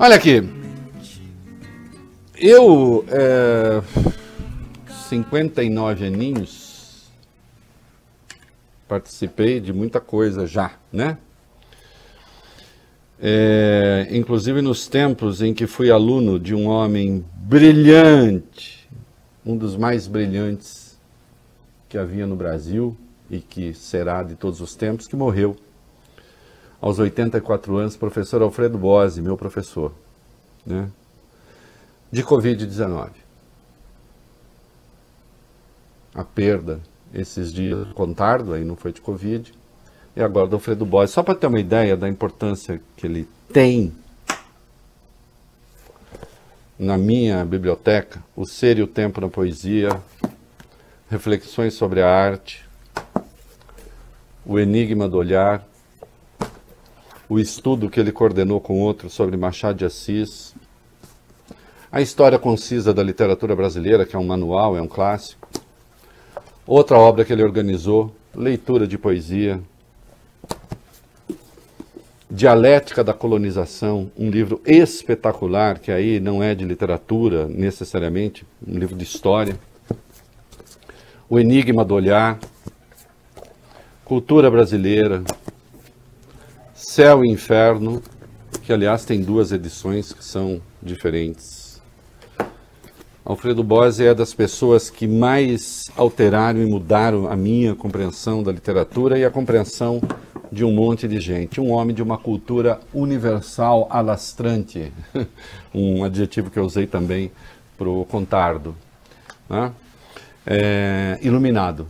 Olha aqui. Eu, é, 59 aninhos, participei de muita coisa já, né? É, inclusive nos tempos em que fui aluno de um homem brilhante, um dos mais brilhantes que havia no Brasil e que será de todos os tempos, que morreu aos 84 anos, professor Alfredo Bose, meu professor, né? de Covid-19. A perda esses dias contardo, aí não foi de Covid, e agora do Alfredo Bose. Só para ter uma ideia da importância que ele tem na minha biblioteca, O Ser e o Tempo na Poesia, Reflexões sobre a Arte, O Enigma do Olhar, o estudo que ele coordenou com outros sobre Machado de Assis, a história concisa da literatura brasileira, que é um manual, é um clássico, outra obra que ele organizou, leitura de poesia, Dialética da Colonização, um livro espetacular, que aí não é de literatura necessariamente, um livro de história. O Enigma do Olhar, Cultura Brasileira, Céu e Inferno, que aliás tem duas edições que são diferentes. Alfredo Bose é das pessoas que mais alteraram e mudaram a minha compreensão da literatura e a compreensão de um monte de gente. Um homem de uma cultura universal alastrante, um adjetivo que eu usei também para o Contardo. Né? É, iluminado,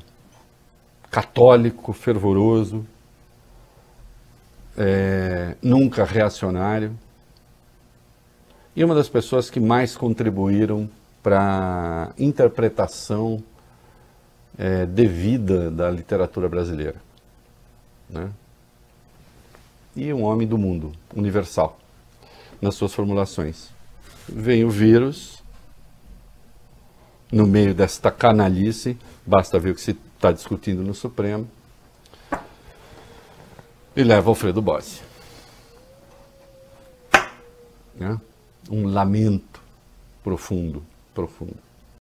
católico, fervoroso, é, nunca reacionário, e uma das pessoas que mais contribuíram para a interpretação é, devida da literatura brasileira. Né? E um homem do mundo, universal, nas suas formulações. Vem o vírus, no meio desta canalice, basta ver o que se está discutindo no Supremo, e leva Alfredo Bossi. Né? Um lamento profundo, profundo.